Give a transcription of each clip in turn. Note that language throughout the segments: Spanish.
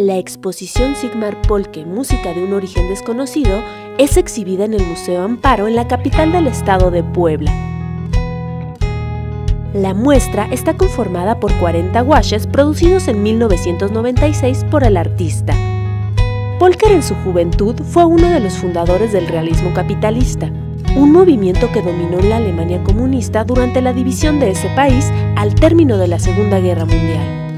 La exposición Sigmar Polke, Música de un origen desconocido, es exhibida en el Museo Amparo en la capital del estado de Puebla. La muestra está conformada por 40 guaches producidos en 1996 por el artista. Polker en su juventud fue uno de los fundadores del realismo capitalista, un movimiento que dominó en la Alemania comunista durante la división de ese país al término de la Segunda Guerra Mundial.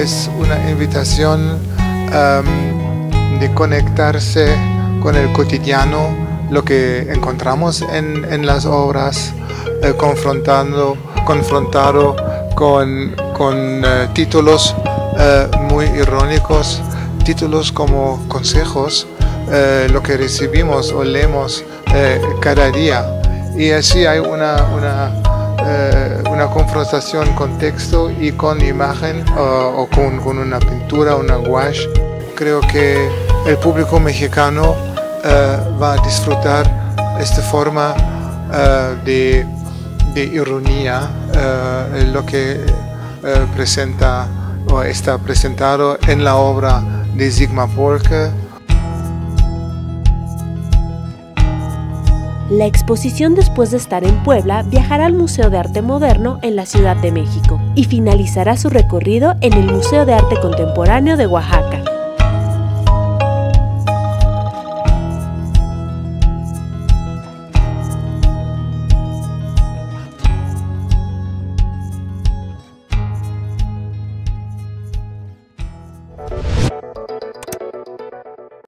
Es una invitación um, de conectarse con el cotidiano, lo que encontramos en, las obras, eh, confrontando, confrontado con, eh, títulos eh, muy irónicos títulos como consejos, lo que recibimos o leemos cada día. Y así hay una, una, confrontación con texto y con imagen o con, con, una pintura, una gouache. Creo que el público mexicano va a disfrutar esta forma de, de, ironía, lo que presenta o está presentado en la obra de Sigma Polke. La exposición después de estar en Puebla viajará al Museo de Arte Moderno en la Ciudad de México y finalizará su recorrido en el Museo de Arte Contemporáneo de Oaxaca.